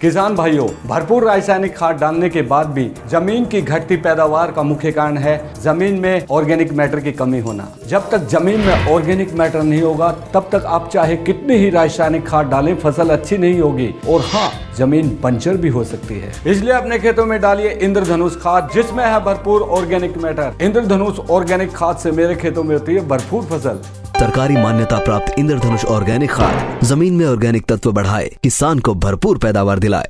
किसान भाइयों, भरपूर रासायनिक खाद डालने के बाद भी ज़मीन की घटती पैदावार का मुख्य कारण है ज़मीन में ऑर्गेनिक मैटर की कमी होना। जब तक ज़मीन में ऑर्गेनिक मैटर नहीं होगा, तब तक आप चाहे कितनी ही रासायनिक खाद डालें, फ़सल अच्छी नहीं होगी। और हाँ ज़मीन बंजर भी हो सकती है। इसलिए अपने खेतों में डालिए इंद्रधनुष खाद, जिसमें है भरपूर ऑर्गेनिक मैटर। इंद्रधनुष ऑर्गेनिक खाद से मेरे खेतों में होती है भरपूर फ़सल। सरकारी मान्यता प्राप्त इंद्रधनुष ऑर्गेनिक खाद ज़मीन में ऑर्गेनिक तत्व बढ़ाए, किसान को भरपूर पैदावार दिलाए।